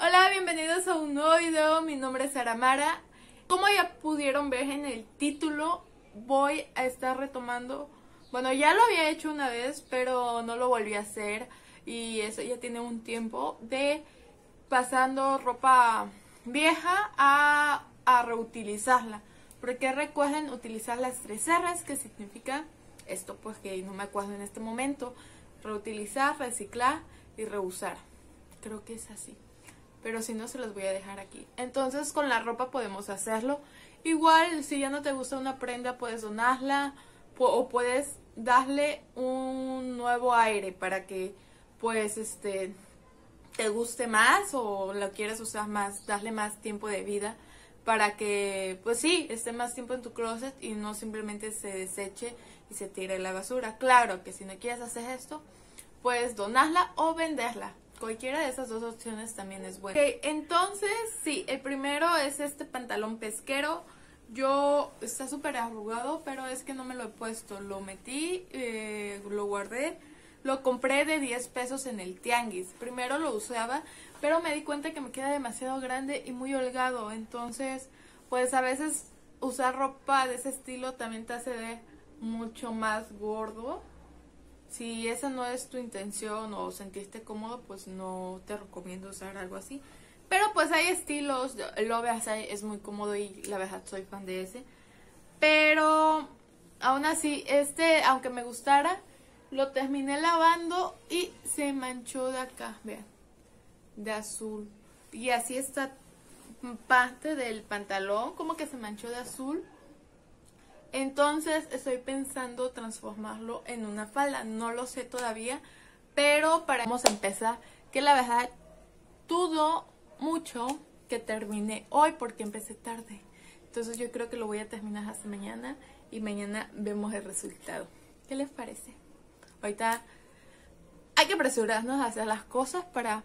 Hola, bienvenidos a un nuevo video, mi nombre es Aramara. Como ya pudieron ver en el título, voy a estar retomando, bueno ya lo había hecho una vez, pero no lo volví a hacer y eso ya tiene un tiempo de pasando ropa vieja a, reutilizarla. Porque recuerden utilizar las tres R's, que significa esto, pues que no me acuerdo en este momento. Reutilizar, reciclar y reusar. Creo que es así. Pero si no, se los voy a dejar aquí. Entonces, con la ropa podemos hacerlo. Igual, si ya no te gusta una prenda, puedes donarla o puedes darle un nuevo aire para que, pues, este, te guste más o lo quieres usar más, darle más tiempo de vida para que, pues sí, esté más tiempo en tu closet y no simplemente se deseche y se tire la basura. Claro que si no quieres hacer esto, puedes donarla o venderla. Cualquiera de esas dos opciones también es buena. entonces, sí, el primero es este pantalón pesquero. Yo, está súper arrugado, pero es que no me lo he puesto. Lo metí, eh, lo guardé lo compré de 10 pesos en el tianguis. Primero lo usaba, pero me di cuenta que me queda demasiado grande y muy holgado. Entonces, pues a veces usar ropa de ese estilo también te hace ver mucho más gordo. Si esa no es tu intención o sentiste cómodo, pues no te recomiendo usar algo así. Pero pues hay estilos, lo veas es muy cómodo y la verdad soy fan de ese. Pero aún así, este, aunque me gustara, lo terminé lavando y se manchó de acá, vean, de azul. Y así está parte del pantalón, como que se manchó de azul. Entonces estoy pensando transformarlo en una falda, no lo sé todavía, pero para vamos a empezar, que la verdad dudo mucho que termine hoy porque empecé tarde. Entonces yo creo que lo voy a terminar hasta mañana y mañana vemos el resultado. ¿Qué les parece? Ahorita hay que apresurarnos a hacer las cosas para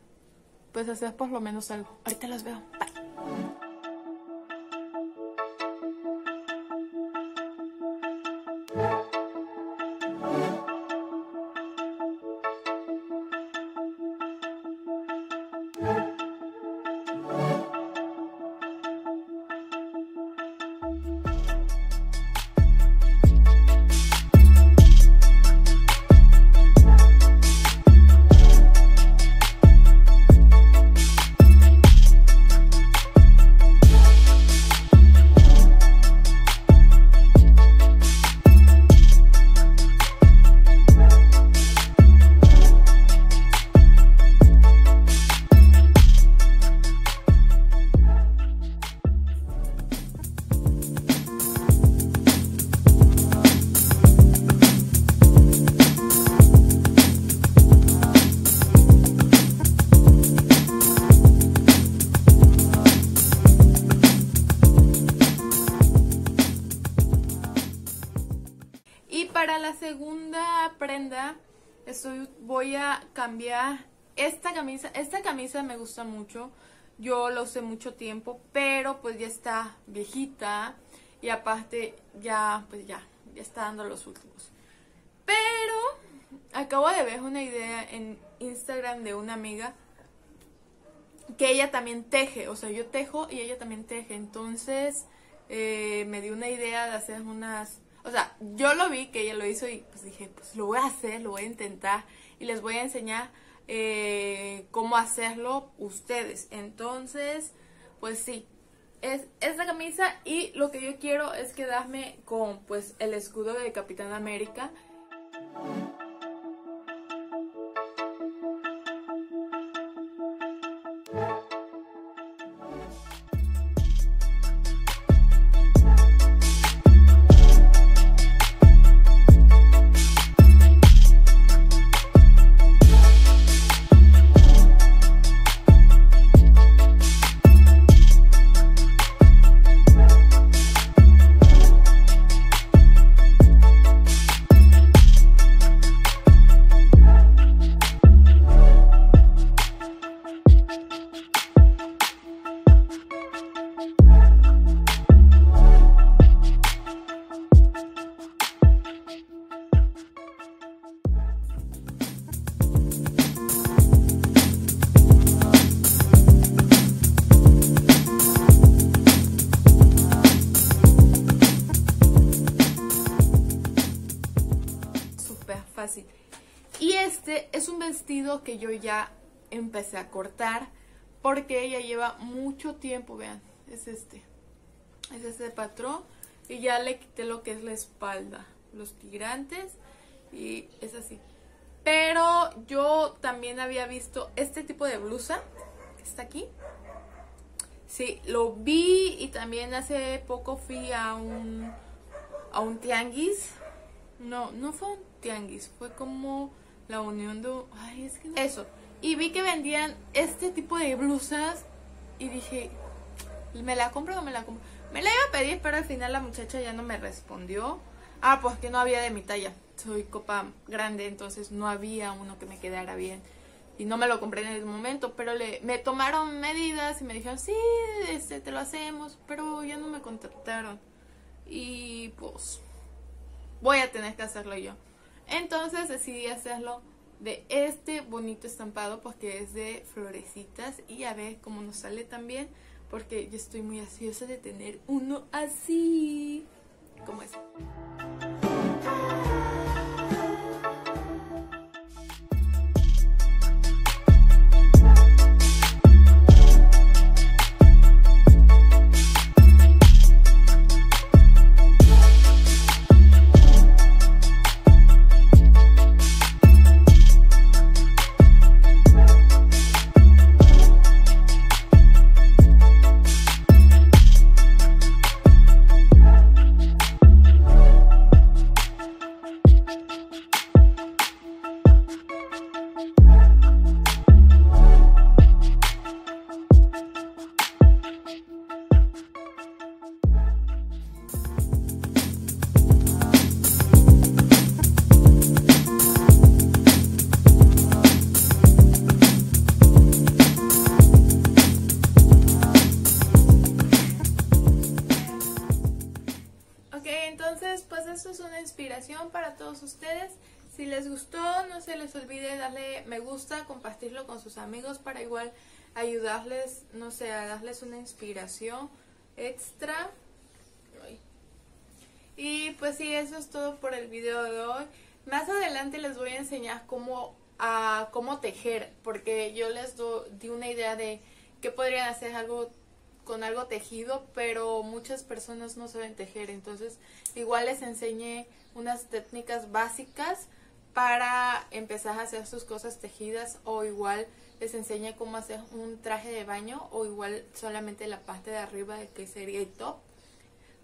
pues hacer por lo menos algo. Ahorita los veo. Prenda estoy, voy a cambiar esta camisa. Esta camisa me gusta mucho. Yo lo usé mucho tiempo, pero pues ya está viejita y aparte ya, pues ya, ya está dando los últimos. Pero acabo de ver una idea en Instagram de una amiga que ella también teje, o sea, yo tejo y ella también teje. Entonces eh, me dio una idea de hacer unas o sea, yo lo vi que ella lo hizo y pues dije, pues lo voy a hacer, lo voy a intentar y les voy a enseñar eh, cómo hacerlo ustedes. Entonces, pues sí, es esta camisa y lo que yo quiero es quedarme con pues el escudo de Capitán América. Vestido que yo ya empecé a cortar porque ella lleva mucho tiempo, vean, es este, es este patrón y ya le quité lo que es la espalda, los tirantes y es así. Pero yo también había visto este tipo de blusa que está aquí. Sí, lo vi y también hace poco fui a un a un tianguis. No, no fue un tianguis, fue como la unión de... Ay, es que Eso. Y vi que vendían este tipo de blusas y dije, ¿me la compro o no me la compro? Me la iba a pedir, pero al final la muchacha ya no me respondió. Ah, pues que no había de mi talla. Soy copa grande, entonces no había uno que me quedara bien. Y no me lo compré en el momento, pero le, me tomaron medidas y me dijeron, sí, este, te lo hacemos, pero ya no me contactaron. Y pues voy a tener que hacerlo yo. Entonces decidí hacerlo de este bonito estampado porque es de florecitas y a ver cómo nos sale también porque yo estoy muy ansiosa de tener uno así como es. Es una inspiración para todos ustedes. Si les gustó, no se les olvide darle me gusta, compartirlo con sus amigos para igual ayudarles, no sé, a darles una inspiración extra. Y pues sí, eso es todo por el video de hoy. Más adelante les voy a enseñar cómo, a, cómo tejer, porque yo les di una idea de que podrían hacer algo con algo tejido, pero muchas personas no saben tejer, entonces igual les enseñé unas técnicas básicas para empezar a hacer sus cosas tejidas o igual les enseñé cómo hacer un traje de baño o igual solamente la parte de arriba de que sería el top.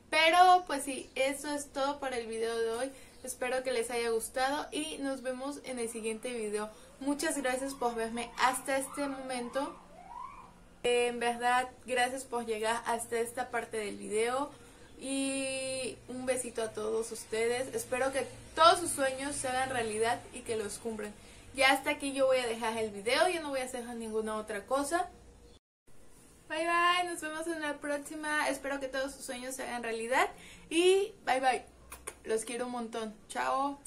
Pero pues sí, eso es todo para el video de hoy. Espero que les haya gustado y nos vemos en el siguiente video. Muchas gracias por verme hasta este momento. En verdad, gracias por llegar hasta esta parte del video y un besito a todos ustedes. Espero que todos sus sueños se hagan realidad y que los cumplan. Ya hasta aquí yo voy a dejar el video, yo no voy a hacer ninguna otra cosa. Bye bye, nos vemos en la próxima. Espero que todos sus sueños se hagan realidad y bye bye. Los quiero un montón. Chao.